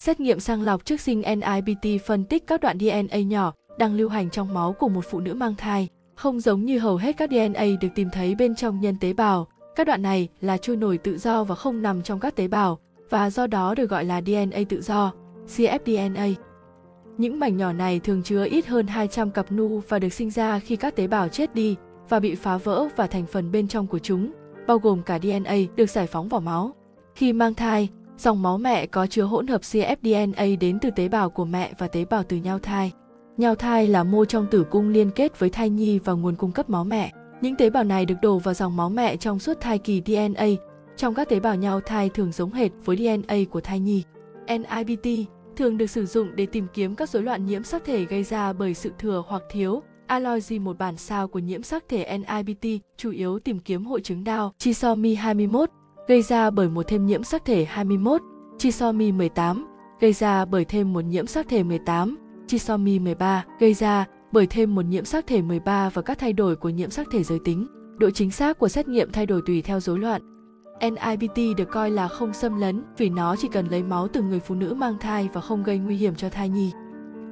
xét nghiệm sang lọc trước sinh NIPT phân tích các đoạn DNA nhỏ đang lưu hành trong máu của một phụ nữ mang thai. Không giống như hầu hết các DNA được tìm thấy bên trong nhân tế bào, các đoạn này là trôi nổi tự do và không nằm trong các tế bào và do đó được gọi là DNA tự do, cfDNA. Những mảnh nhỏ này thường chứa ít hơn 200 cặp nu và được sinh ra khi các tế bào chết đi và bị phá vỡ và thành phần bên trong của chúng, bao gồm cả DNA được giải phóng vào máu. Khi mang thai, dòng máu mẹ có chứa hỗn hợp cfDNA đến từ tế bào của mẹ và tế bào từ nhau thai. Nhau thai là mô trong tử cung liên kết với thai nhi và nguồn cung cấp máu mẹ. Những tế bào này được đổ vào dòng máu mẹ trong suốt thai kỳ DNA. Trong các tế bào nhau thai thường giống hệt với DNA của thai nhi. NIPT thường được sử dụng để tìm kiếm các rối loạn nhiễm sắc thể gây ra bởi sự thừa hoặc thiếu Alogy một bản sao của nhiễm sắc thể NIPT chủ yếu tìm kiếm hội chứng đau trisomy 21 gây ra bởi một thêm nhiễm sắc thể 21, trisomy 18 gây ra bởi thêm một nhiễm sắc thể 18, trisomy 13 gây ra bởi thêm một nhiễm sắc thể 13 và các thay đổi của nhiễm sắc thể giới tính. Độ chính xác của xét nghiệm thay đổi tùy theo rối loạn. NIPT được coi là không xâm lấn vì nó chỉ cần lấy máu từ người phụ nữ mang thai và không gây nguy hiểm cho thai nhi.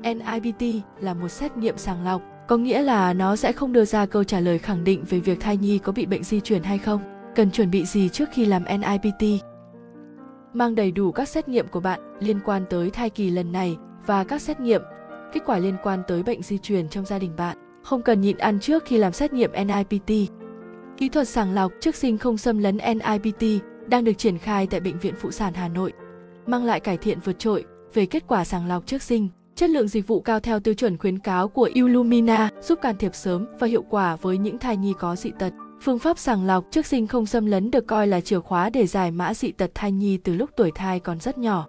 NIPT là một xét nghiệm sàng lọc, có nghĩa là nó sẽ không đưa ra câu trả lời khẳng định về việc thai nhi có bị bệnh di chuyển hay không. Cần chuẩn bị gì trước khi làm NIPT? Mang đầy đủ các xét nghiệm của bạn liên quan tới thai kỳ lần này và các xét nghiệm, kết quả liên quan tới bệnh di truyền trong gia đình bạn. Không cần nhịn ăn trước khi làm xét nghiệm NIPT. Kỹ thuật sàng lọc trước sinh không xâm lấn NIPT đang được triển khai tại Bệnh viện Phụ sản Hà Nội, mang lại cải thiện vượt trội về kết quả sàng lọc trước sinh. Chất lượng dịch vụ cao theo tiêu chuẩn khuyến cáo của Illumina giúp can thiệp sớm và hiệu quả với những thai nhi có dị tật. Phương pháp sàng lọc trước sinh không xâm lấn được coi là chìa khóa để giải mã dị tật thai nhi từ lúc tuổi thai còn rất nhỏ.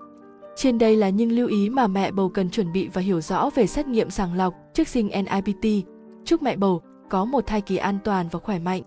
Trên đây là những lưu ý mà mẹ bầu cần chuẩn bị và hiểu rõ về xét nghiệm sàng lọc trước sinh NIPT. Chúc mẹ bầu có một thai kỳ an toàn và khỏe mạnh.